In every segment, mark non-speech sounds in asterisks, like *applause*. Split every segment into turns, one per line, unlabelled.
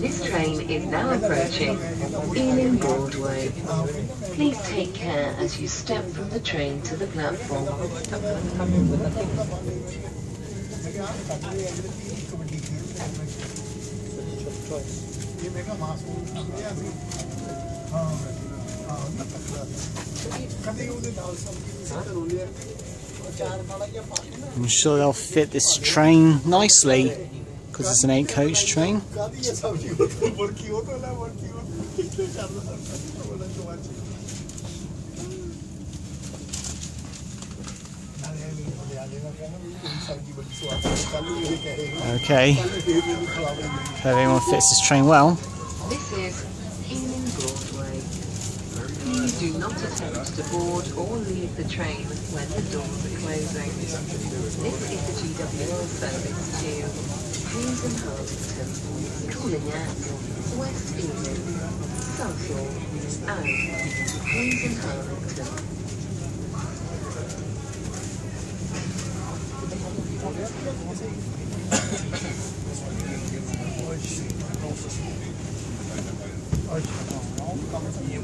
This train is now approaching Ealing Broadway. Please take care as you step from the train to the platform.
I'm sure they'll fit this train nicely because it's an eight coach train. Okay, hope everyone fits this train well.
Do not attempt to board or leave the train when the doors are closing. This is the GWR service to Hayes and Harlington, calling at West Ealing, Southall and Hayes and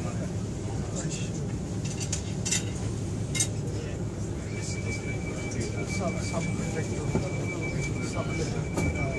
*coughs* *coughs* some
sub prefecture, sub